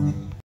Amen.